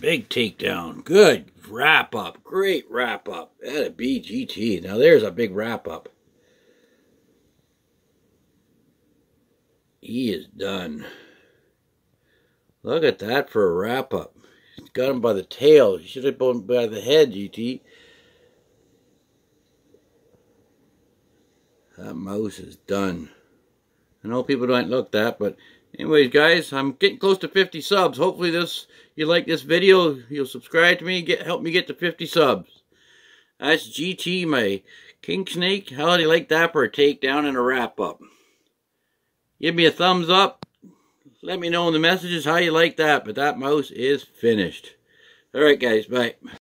Big takedown. Good wrap up. Great wrap up. That a BGT. Now there's a big wrap up. He is done. Look at that for a wrap up. He's Got him by the tail. He should have gone by the head, GT. That mouse is done. I know people don't look that, but anyways, guys, I'm getting close to 50 subs. Hopefully this you like this video. You'll subscribe to me, get help me get to 50 subs. That's GT, my King Snake. How do you like that for a takedown and a wrap-up? Give me a thumbs up. Let me know in the messages how you like that. But that mouse is finished. Alright, guys. Bye.